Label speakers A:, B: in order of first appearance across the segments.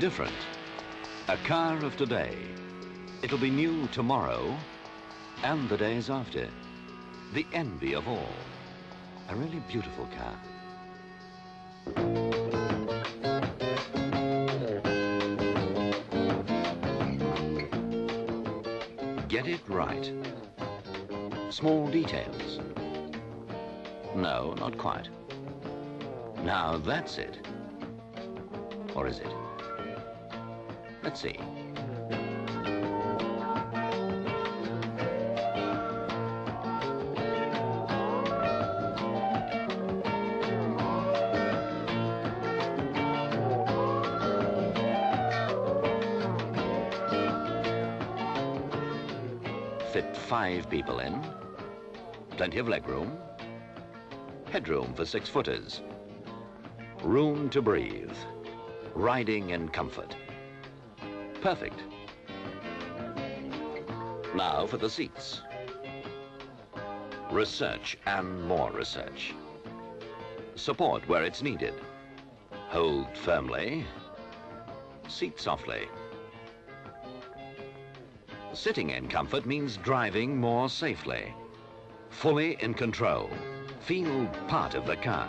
A: Different. A car of today. It'll be new tomorrow and the days after. The envy of all. A really beautiful car. Get it right. Small details. No, not quite. Now that's it. Or is it? Let's see. Fit five people in. Plenty of legroom. Headroom for six footers. Room to breathe. Riding in comfort. Perfect. Now for the seats. Research and more research. Support where it's needed. Hold firmly. Seat softly. Sitting in comfort means driving more safely. Fully in control. Feel part of the car.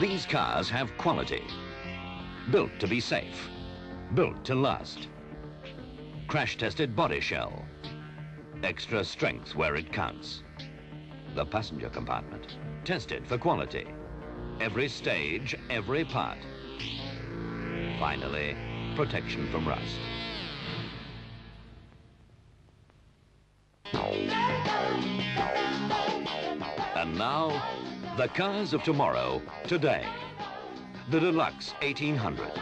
A: These cars have quality. Built to be safe. Built to last. Crash-tested body shell. Extra strength where it counts. The passenger compartment. Tested for quality. Every stage, every part. Finally, protection from rust. And now, the cars of tomorrow, today. The Deluxe 1800s.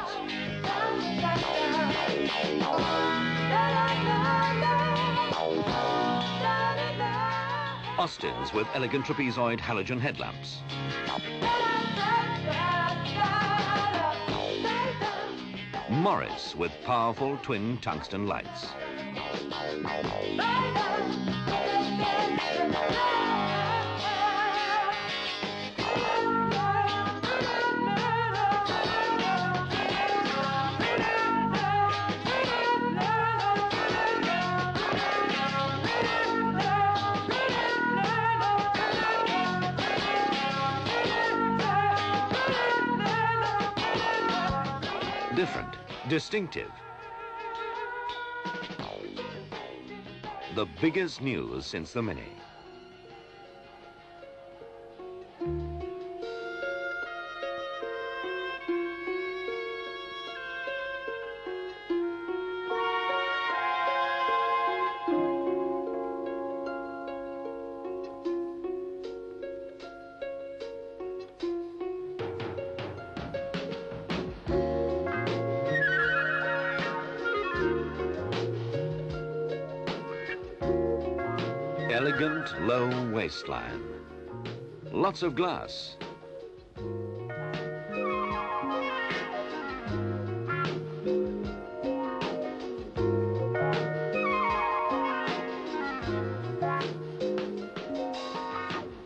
A: Austins with elegant trapezoid halogen headlamps. Morris with powerful twin tungsten lights. Different, distinctive. The biggest news since the Mini. Elegant, low waistline. Lots of glass.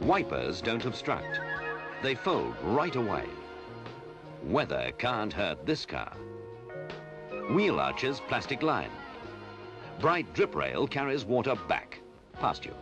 A: Wipers don't obstruct. They fold right away. Weather can't hurt this car. Wheel arches plastic lined. Bright drip rail carries water back past you.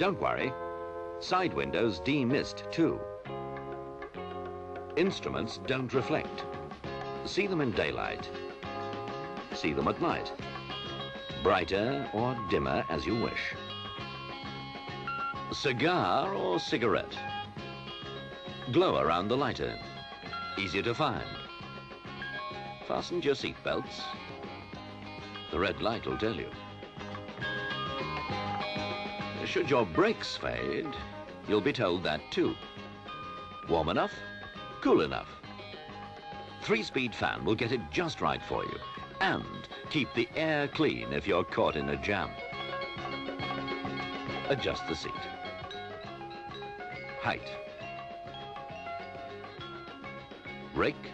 A: Don't worry, side windows demist too. Instruments don't reflect. See them in daylight. See them at night. Brighter or dimmer as you wish. Cigar or cigarette. Glow around the lighter. Easy to find. Fastened your seatbelts. The red light will tell you. Should your brakes fade, you'll be told that too. Warm enough, cool enough. Three-speed fan will get it just right for you and keep the air clean if you're caught in a jam. Adjust the seat. Height. Rake,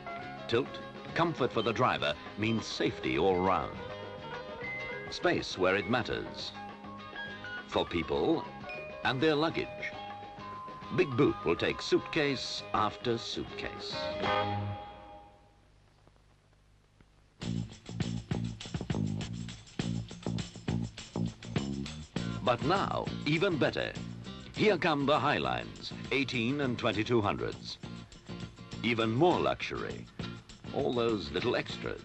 A: tilt, comfort for the driver means safety all round. Space where it matters. For people and their luggage. Big Boot will take suitcase after suitcase. But now, even better. Here come the Highlines, 18 and 2200s. Even more luxury. All those little extras.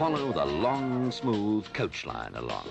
A: Follow the long, smooth coach line along.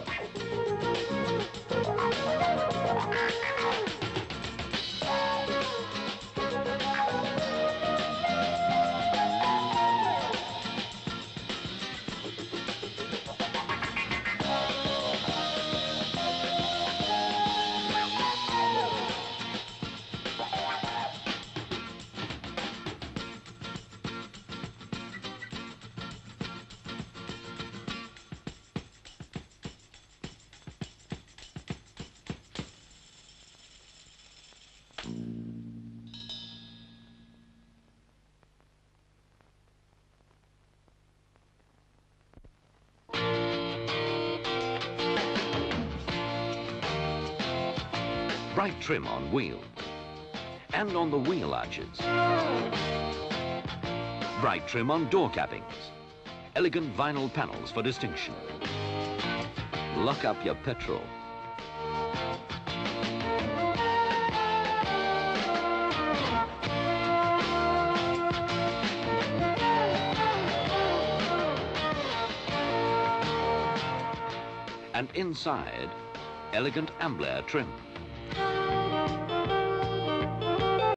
A: Bright trim on wheels and on the wheel arches. Bright trim on door cappings. Elegant vinyl panels for distinction. Lock up your petrol. And inside, elegant Ambla trim.